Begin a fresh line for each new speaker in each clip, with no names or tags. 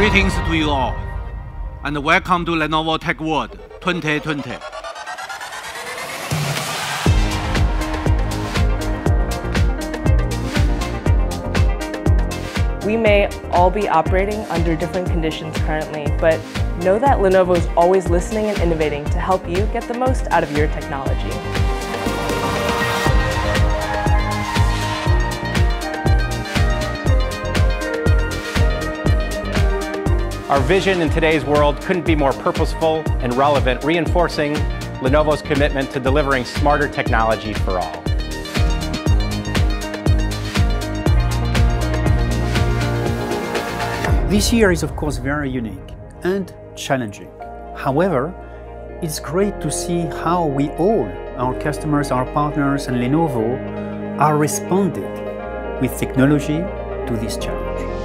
Greetings to you all, and welcome to Lenovo Tech World 2020.
We may all be operating under different conditions currently, but know that Lenovo is always listening and innovating to help you get the most out of your technology.
Our vision in today's world couldn't be more purposeful and relevant, reinforcing Lenovo's commitment to delivering smarter technology for all.
This year is of course very unique and challenging. However, it's great to see how we all, our customers, our partners and Lenovo, are responding with technology to this challenge.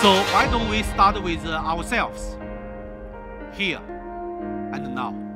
So why don't we start with uh, ourselves here and now?